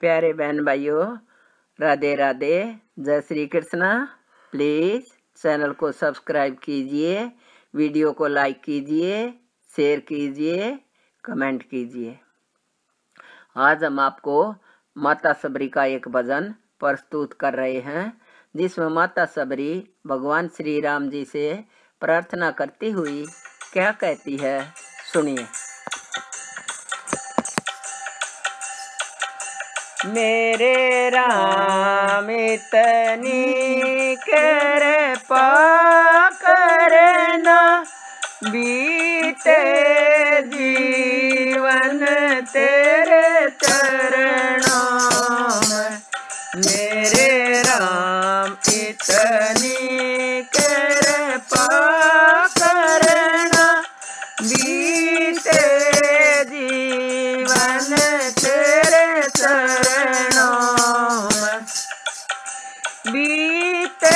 प्यारे बहन भाइयों, राधे राधे, जय श्री कृष्णा। प्लीज़ चैनल को सब्सक्राइब कीजिए वीडियो को लाइक कीजिए शेयर कीजिए कमेंट कीजिए। आज हम आपको माता सबरी का एक भजन प्रस्तुत कर रहे हैं, जिसमें माता सबरी भगवान श्री राम जी से प्रार्थना करती हुई क्या कहती है, सुनिए। मेरे राम इतनी कर पा करना बीते जीवन बीते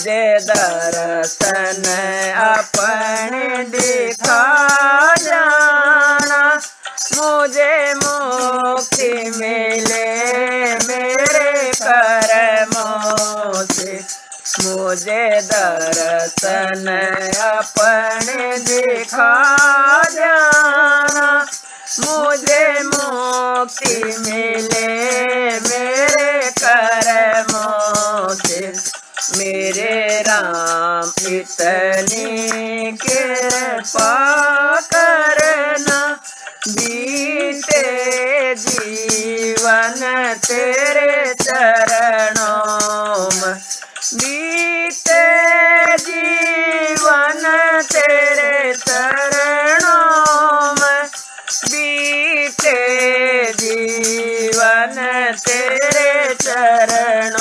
मुझे दर्शन अपने दिखा जाना मुझे मुक्ति मिले मेरे कर्मों से मुझे दर्शन अपने दिखा जाना मुझे मुक्ति मिले मेरे राम, इतनी कृपा करना। बीते जीवन तेरे चरणों बीते जीवन तेरे चरणों बीते जीवन तेरे चरणों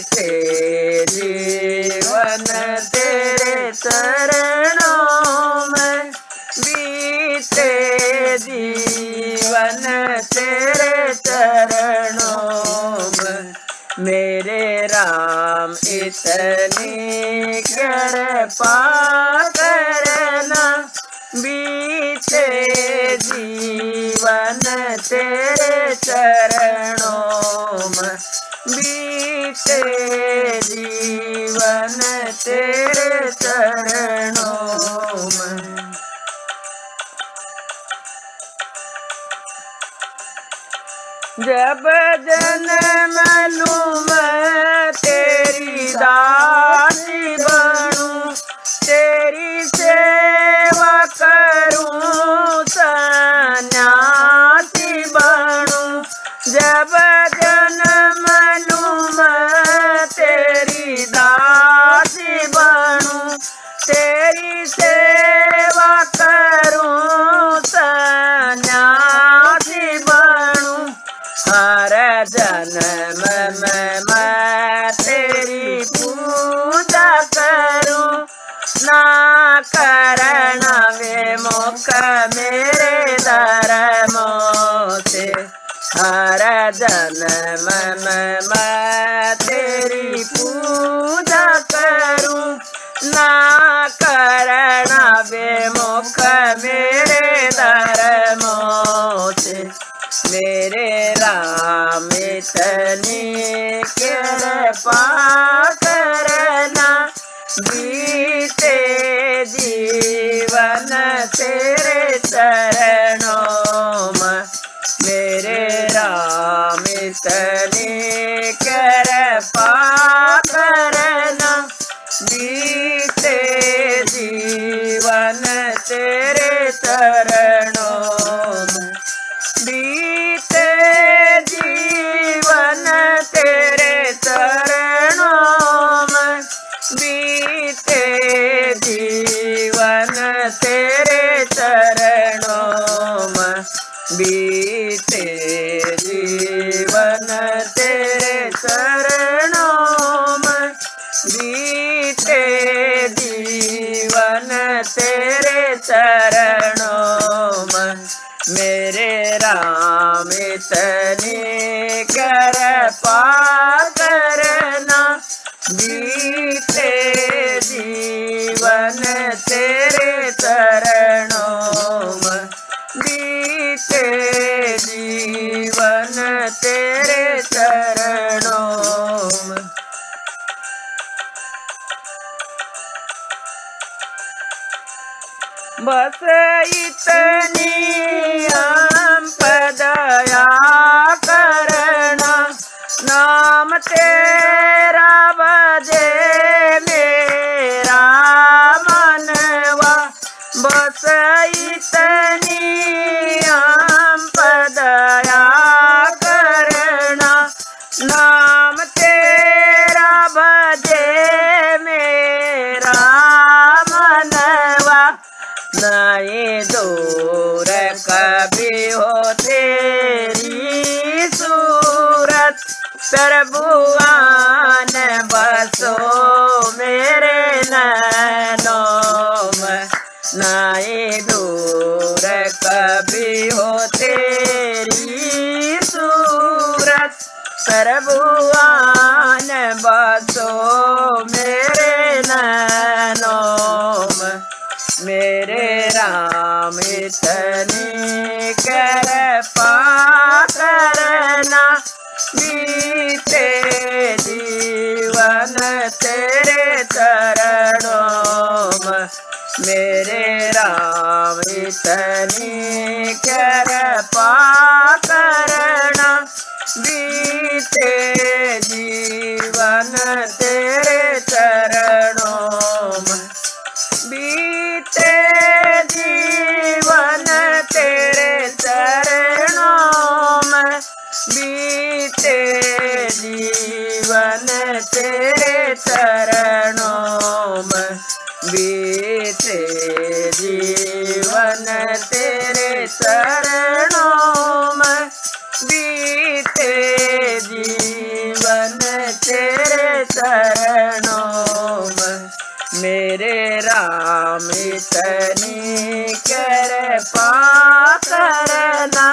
बीते जीवन तेरे चरणों में बीते जीवन तेरे चरणों में। मेरे राम, इतनी कृपा करना। बीते जीवन तेरे जीवन तेरे चरणों में। जब जन्म लूँ तेरी दासी तेरी सेवा करूँ, सन्यासी बनूं। हर जन्म में मैं तेरी पूजा करूँ। ना करना वे मुख मेरे धर्मों से। हर जन्म में मैं तेरी पूजा करना बेमुख मेरे धर्मों से मेरे राम इतनी कृपा करना बीते जीवन तेरे चरणों तेरे चरणों में मेरे राम तने कर पा करना बीते जीवन तेरे चरणों में बीते जीवन तेरे बस इतनी हम पदया कभी हो तेरी सूरत प्रभुआन बसो मेरे नैनों में नहीं दूर। कभी हो तेरी सूरत प्रभुआन मेरे राम कर पा करना, बीते जीवन तेरे चरणों में। बीते जीवन तेरे चरणों में, बीते जीवन तेरे चरणों में जीवन, तेरे चरणों में मेरे राम तनी कर पा करना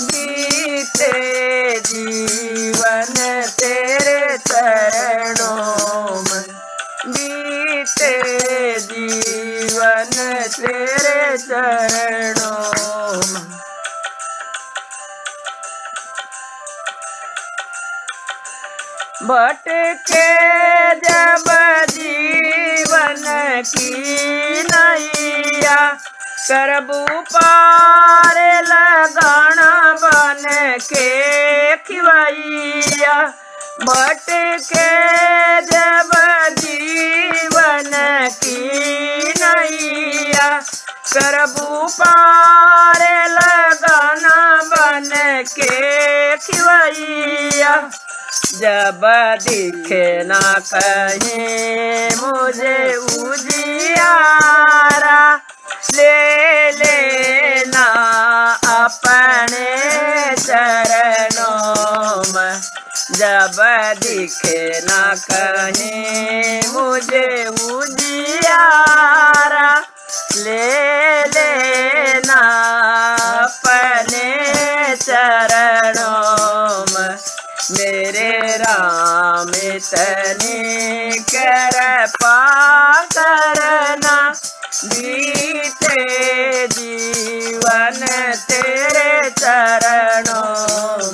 बीते जीवन, तेरे चरणों में बीते जीवन तेरे चरणों में। भटके जब जीवन की नैया, करबू पार लगाना बन के खिवैया। भटके जब दिखे ना कहीं मुझे उजियारा ले लेना अपने चरणों में। जब दिखे ना कहीं मुझे उजियारा ले लेना मेरे राम तने कर पा करना। बीते जीवन तेरे चरणों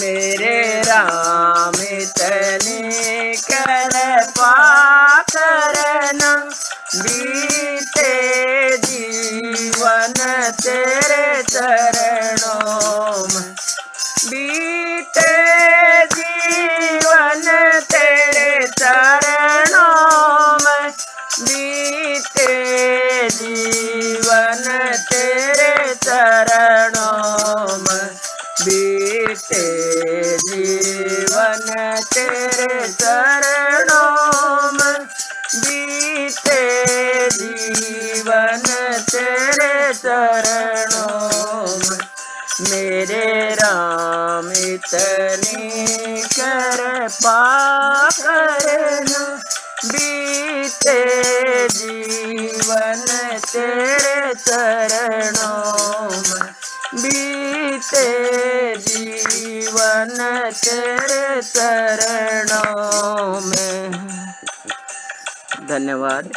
मेरे राम तने कर पा करना। बीते जीवन तेरे चरणों जीवन तेरे चरणों बीते। जीवन तेरे चरणों बीते। जीवन तेरे चरणों में मेरे राम इतनी कर पा करना बीते। जीवन तेरे चरणों में बीते जीवन तेरे चरणों में। धन्यवाद।